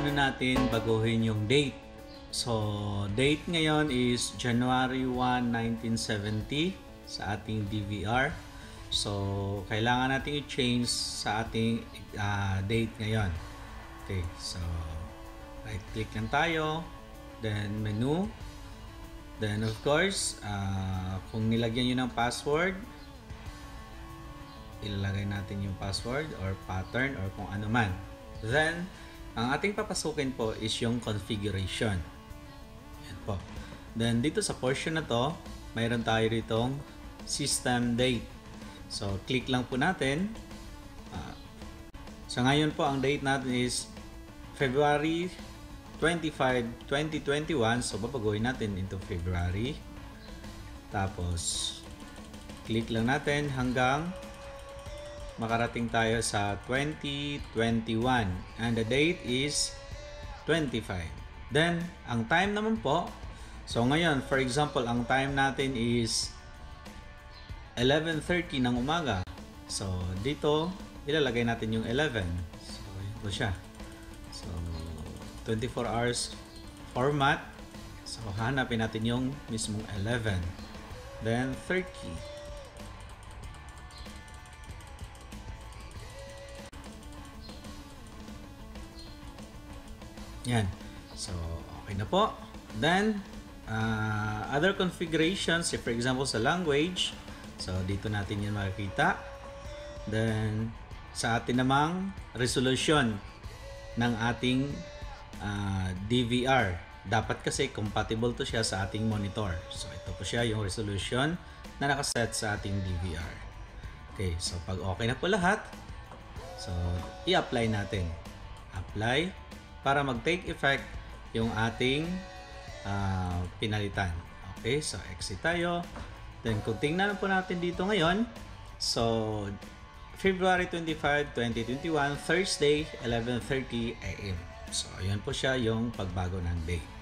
paano natin baguhin yung date. So, date ngayon is January 1, 1970 sa ating DVR. So, kailangan natin i-change sa ating ah, date ngayon. Okay, so right click lang tayo, then menu, then of course, ah, kung nilagyan nyo ng password, ilalagay natin yung password or pattern or kung ano man. Then, ang ating papasukin po is yung configuration. Yan po. Then, dito sa portion na to, mayroon tayo ditong system date. So, click lang po natin. Ah, so, ngayon po, ang date natin is February 25, 2021. So, babaguhin natin into February. Tapos, click lang natin hanggang makarating tayo sa 2021 and the date is 25 then ang time naman po. So ngayon for example ang time natin is 11.30 ng umaga. So dito ilalagay natin yung 11 so po siya. So 24 hours format. So hanapin natin yung mismong 11 then 30 Yan. So, okay na po. Then, uh, other configurations, if for example sa language, so dito natin yan makikita. Then, sa atin namang resolution ng ating uh, DVR. Dapat kasi compatible to siya sa ating monitor. So, ito po siya yung resolution na nakaset sa ating DVR. Okay, so pag okay na po lahat, so i-apply natin. Apply para mag-take effect yung ating ah, pinalitan. Okay, so exit tayo. Then kung tingnan po natin dito ngayon, so February 25, 2021, Thursday, 11.30 a.m. So, ayan po siya yung pagbago ng date.